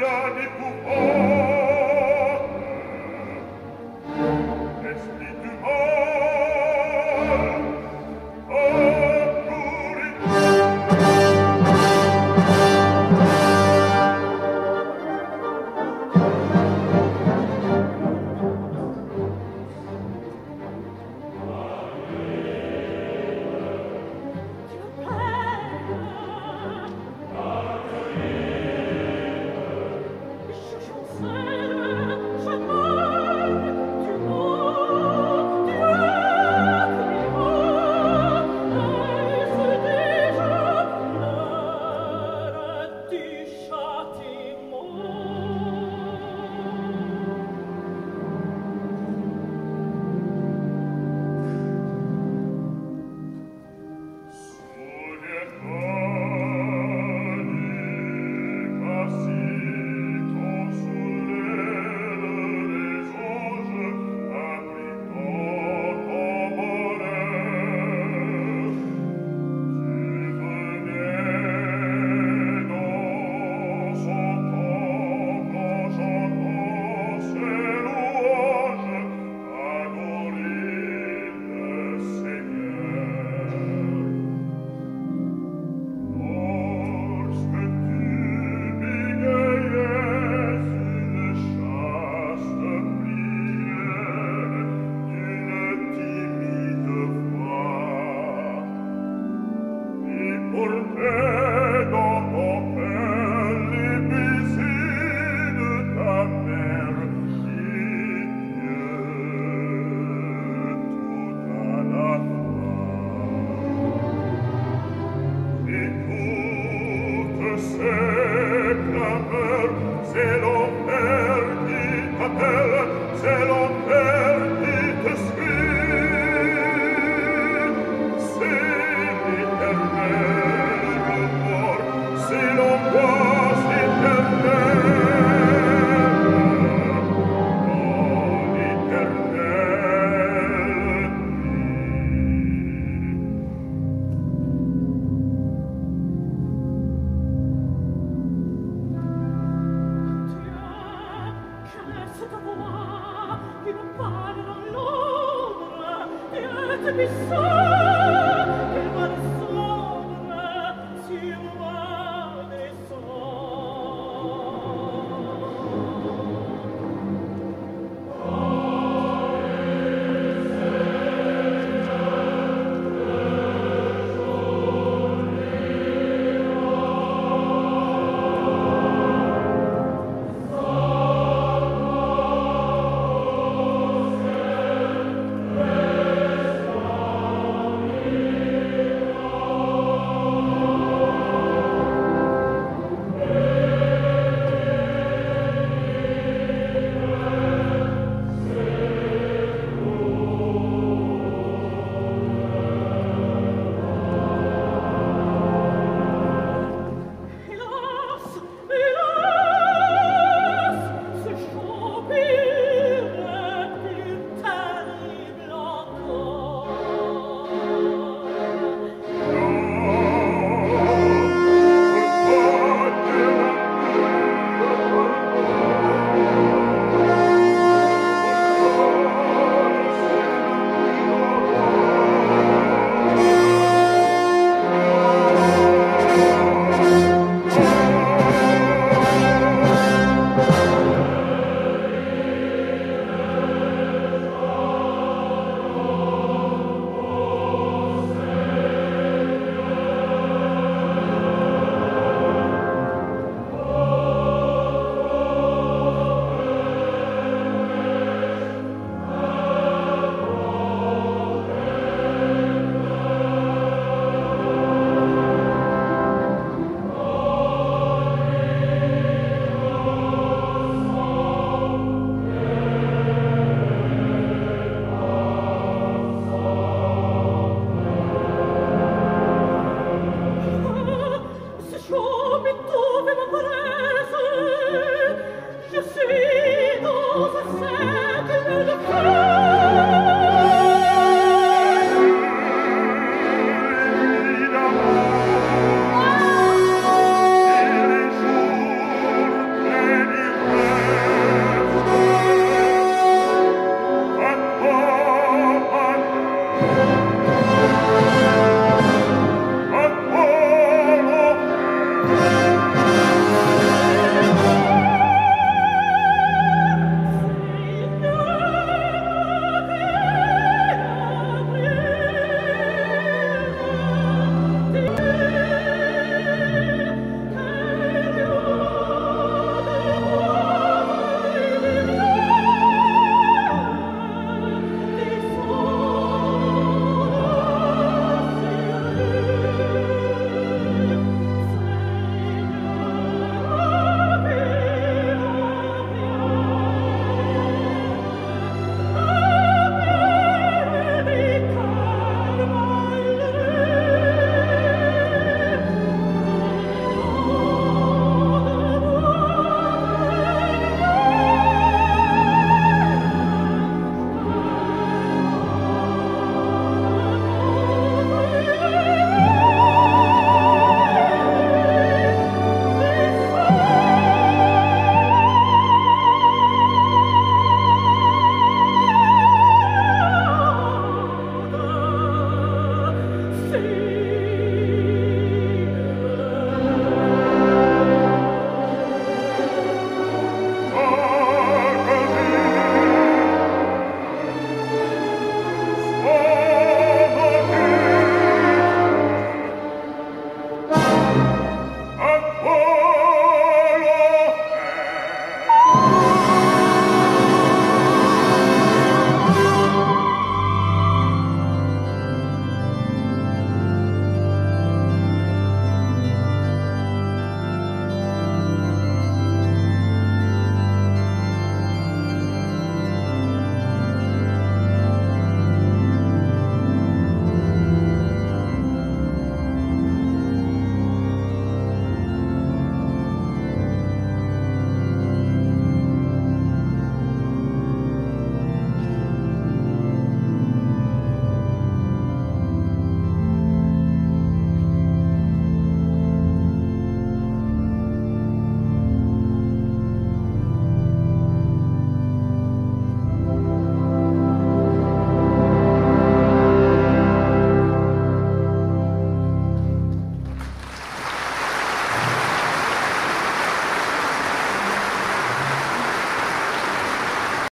là des pouvoirs to be so Amen.